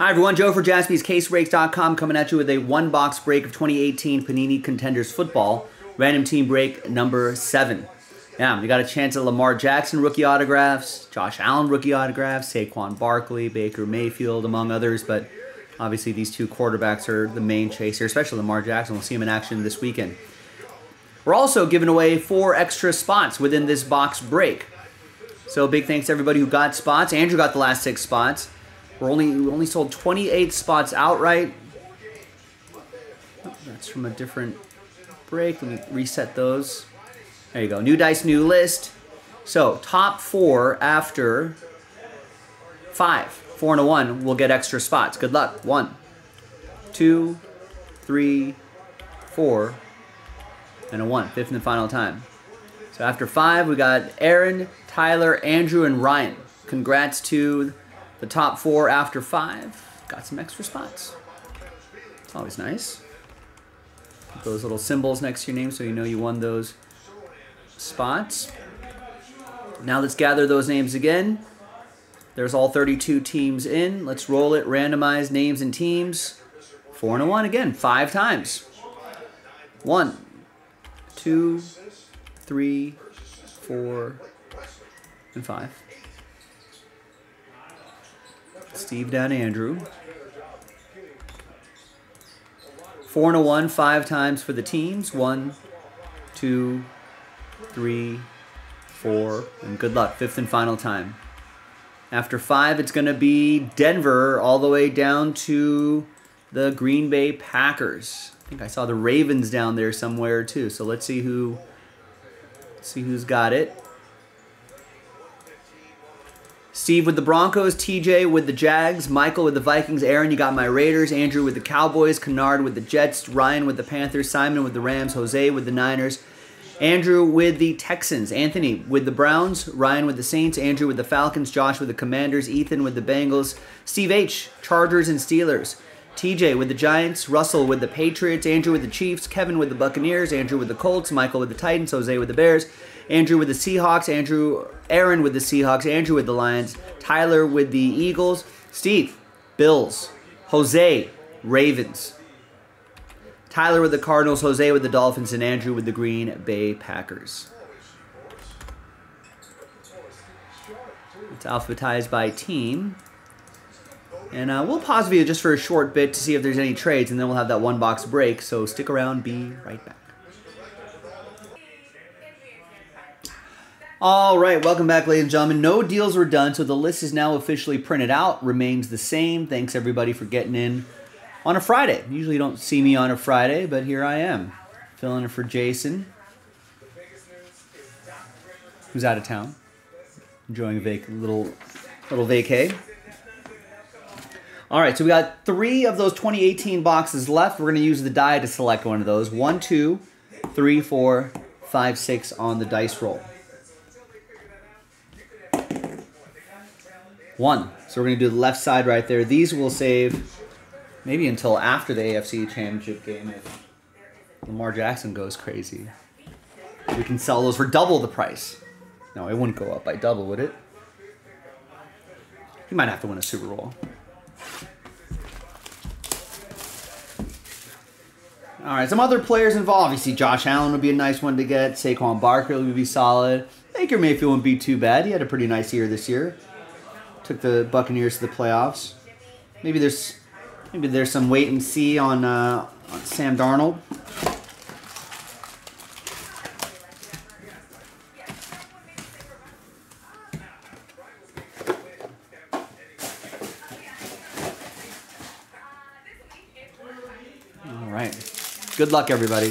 Hi everyone, Joe for jaspyscasebreaks.com coming at you with a one box break of 2018 Panini Contenders Football. Random team break number seven. Yeah, we got a chance at Lamar Jackson rookie autographs, Josh Allen rookie autographs, Saquon Barkley, Baker Mayfield, among others, but obviously these two quarterbacks are the main chase here, especially Lamar Jackson. We'll see him in action this weekend. We're also giving away four extra spots within this box break. So big thanks to everybody who got spots. Andrew got the last six spots. We're only we only sold 28 spots outright. Oh, that's from a different break. Let me reset those. There you go. New dice, new list. So top four after five. Four and a one will get extra spots. Good luck. One, two, three, four, and a one. Fifth and final time. So after five, we got Aaron, Tyler, Andrew, and Ryan. Congrats to the top four after five. Got some extra spots. It's always nice. Put those little symbols next to your name so you know you won those spots. Now let's gather those names again. There's all 32 teams in. Let's roll it. Randomize names and teams. Four and a one again, five times. One, two, three, four, and five. Steve down Andrew. Four and a one, five times for the teams. One, two, three, four, and good luck. Fifth and final time. After five, it's going to be Denver all the way down to the Green Bay Packers. I think I saw the Ravens down there somewhere too. So let's see who see who's got it. Steve with the Broncos, TJ with the Jags, Michael with the Vikings, Aaron, you got my Raiders, Andrew with the Cowboys, Kennard with the Jets, Ryan with the Panthers, Simon with the Rams, Jose with the Niners, Andrew with the Texans, Anthony with the Browns, Ryan with the Saints, Andrew with the Falcons, Josh with the Commanders, Ethan with the Bengals, Steve H, Chargers and Steelers, TJ with the Giants, Russell with the Patriots, Andrew with the Chiefs, Kevin with the Buccaneers, Andrew with the Colts, Michael with the Titans, Jose with the Bears, Andrew with the Seahawks, Andrew Aaron with the Seahawks, Andrew with the Lions, Tyler with the Eagles, Steve, Bills, Jose, Ravens. Tyler with the Cardinals, Jose with the Dolphins, and Andrew with the Green Bay Packers. It's alphabetized by team. And uh, we'll pause video just for a short bit to see if there's any trades, and then we'll have that one box break. So stick around, be right back. All right, welcome back, ladies and gentlemen. No deals were done, so the list is now officially printed out. Remains the same. Thanks everybody for getting in on a Friday. Usually you don't see me on a Friday, but here I am, filling in for Jason, who's out of town, enjoying a vac little little vacay. All right, so we got three of those 2018 boxes left. We're going to use the die to select one of those. One, two, three, four, five, six on the dice roll. One. So we're going to do the left side right there. These will save maybe until after the AFC Championship game if Lamar Jackson goes crazy. We can sell those for double the price. No, it wouldn't go up by double, would it? He might have to win a Super Bowl. All right, some other players involved. Obviously, Josh Allen would be a nice one to get. Saquon Barkley would be solid. Baker Mayfield wouldn't be too bad. He had a pretty nice year this year took the Buccaneers to the playoffs. Maybe there's maybe there's some wait and see on, uh, on Sam Darnold. All right. Good luck, everybody.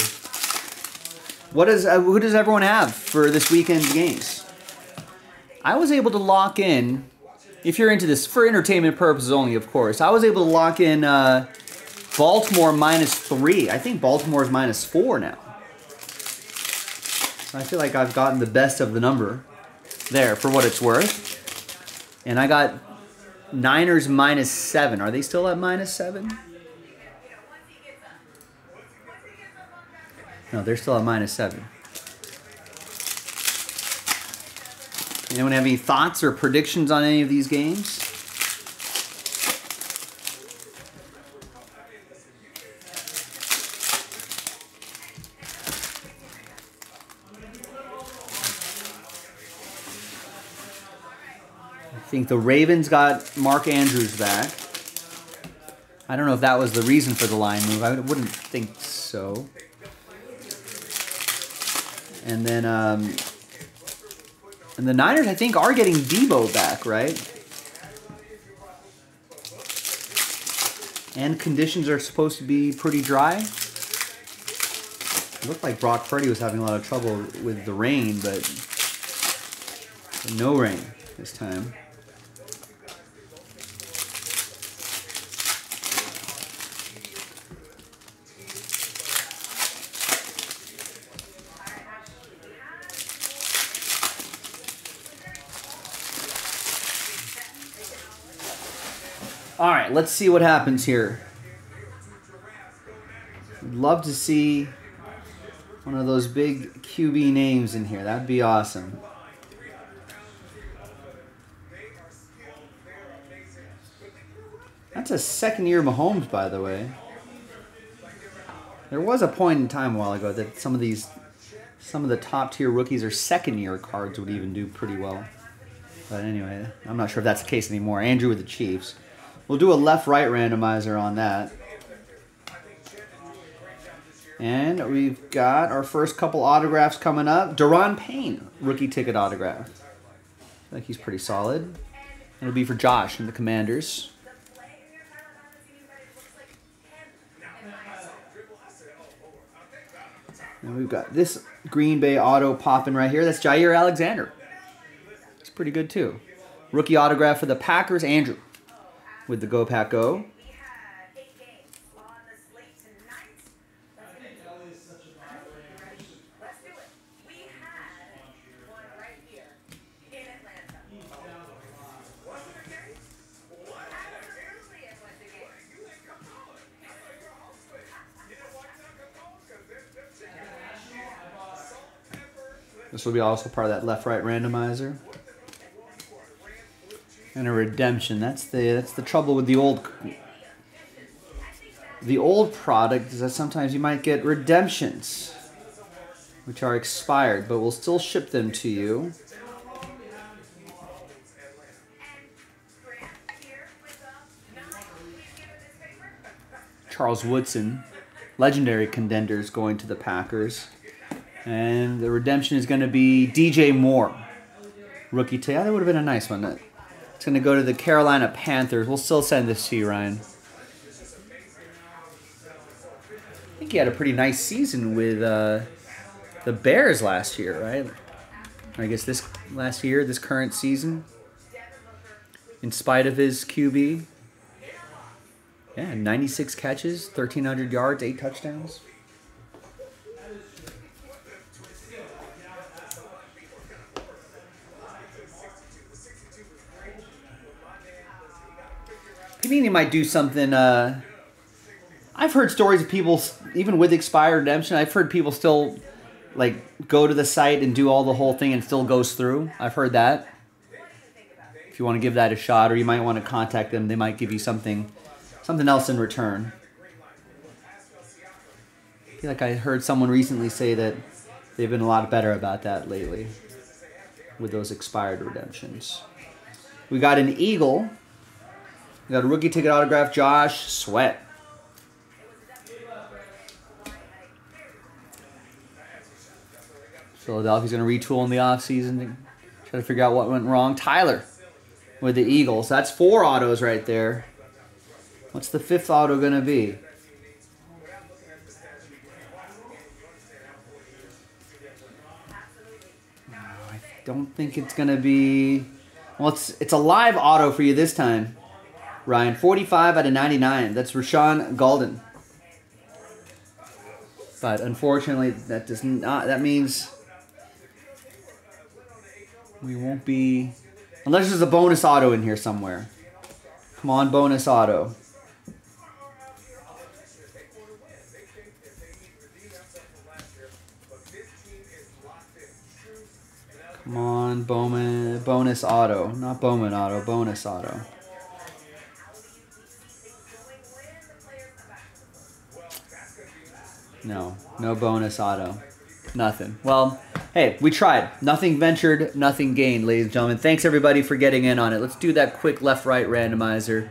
What does uh, who does everyone have for this weekend's games? I was able to lock in if you're into this for entertainment purposes only, of course. I was able to lock in uh, Baltimore minus three. I think Baltimore is minus four now. I feel like I've gotten the best of the number there for what it's worth. And I got Niners minus seven. Are they still at minus seven? No, they're still at minus seven. Anyone have any thoughts or predictions on any of these games? I think the Ravens got Mark Andrews back. I don't know if that was the reason for the line move. I wouldn't think so. And then, um, and the Niners, I think, are getting Deebo back, right? And conditions are supposed to be pretty dry. It looked like Brock Purdy was having a lot of trouble with the rain, but no rain this time. Right, let's see what happens here. I'd Love to see one of those big QB names in here. That'd be awesome. That's a second year Mahomes, by the way. There was a point in time a while ago that some of these, some of the top tier rookies or second year cards would even do pretty well. But anyway, I'm not sure if that's the case anymore. Andrew with the Chiefs. We'll do a left-right randomizer on that. And we've got our first couple autographs coming up. Da'Ron Payne, rookie ticket autograph. I think he's pretty solid. It'll be for Josh and the Commanders. And we've got this Green Bay auto popping right here. That's Jaire Alexander. It's pretty good too. Rookie autograph for the Packers, Andrew with the Go Pack Go. This will be also part of that left-right randomizer and a redemption. That's the that's the trouble with the old the old product is that sometimes you might get redemptions which are expired, but we'll still ship them to you. Charles Woodson, legendary contenders going to the Packers. And the redemption is going to be DJ Moore. Rookie tail. That would have been a nice one. It's going to go to the Carolina Panthers. We'll still send this to you, Ryan. I think he had a pretty nice season with uh, the Bears last year, right? I guess this last year, this current season, in spite of his QB. Yeah, 96 catches, 1,300 yards, 8 touchdowns. Panini might do something. Uh, I've heard stories of people, even with expired redemption, I've heard people still like go to the site and do all the whole thing and still goes through. I've heard that. If you want to give that a shot, or you might want to contact them, they might give you something, something else in return. I feel like I heard someone recently say that they've been a lot better about that lately with those expired redemptions. We got an eagle we got a rookie ticket autograph, Josh Sweat. Philadelphia's going to retool in the offseason to try to figure out what went wrong. Tyler with the Eagles. That's four autos right there. What's the fifth auto going to be? I don't think it's going to be... Well, it's, it's a live auto for you this time. Ryan. 45 out of 99. That's Rashaan Gaulden. But unfortunately, that does not. That means we won't be. Unless there's a bonus auto in here somewhere. Come on, bonus auto. Come on, Bowman, bonus auto. Not Bowman auto, bonus auto. No, no bonus auto. Nothing. Well, Hey, we tried. Nothing ventured, nothing gained, ladies and gentlemen. Thanks everybody for getting in on it. Let's do that quick left-right randomizer.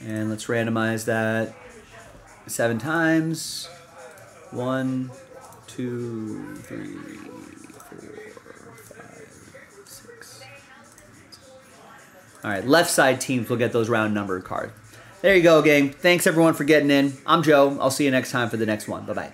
And let's randomize that seven times. One, two, three, All right, left side teams will get those round numbered cards. There you go, gang. Thanks everyone for getting in. I'm Joe. I'll see you next time for the next one. Bye bye.